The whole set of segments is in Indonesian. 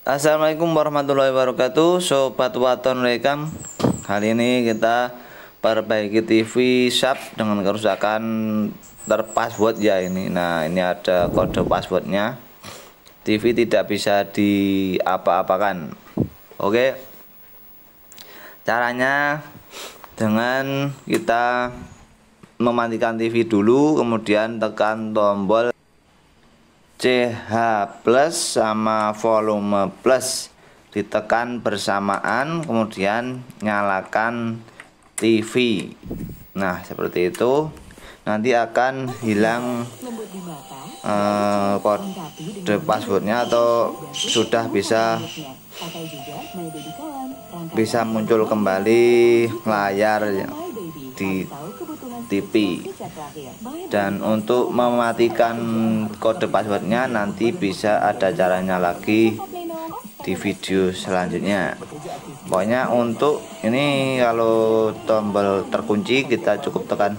Assalamualaikum warahmatullahi wabarakatuh. Sobat Waton Rekam Kali ini kita perbaiki TV Sharp dengan kerusakan terpassword ya ini. Nah ini ada kode passwordnya. TV tidak bisa diapa-apakan. Oke. Caranya dengan kita mematikan TV dulu kemudian tekan tombol CH plus sama volume plus ditekan bersamaan kemudian nyalakan TV nah seperti itu. Nanti akan hilang uh, kode passwordnya atau sudah bisa bisa muncul kembali layar di TV dan untuk mematikan kode passwordnya nanti bisa ada caranya lagi di video selanjutnya. Pokoknya untuk ini kalau tombol terkunci kita cukup tekan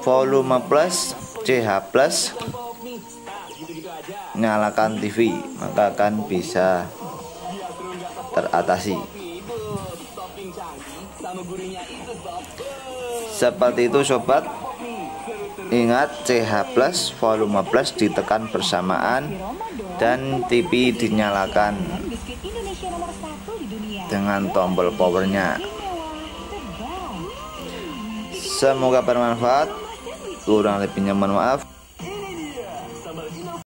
volume plus CH plus nyalakan TV maka akan bisa teratasi seperti itu sobat. Ingat CH plus volume plus ditekan bersamaan dan TV dinyalakan dengan tombol powernya. Semoga bermanfaat. Kurang lebihnya mohon maaf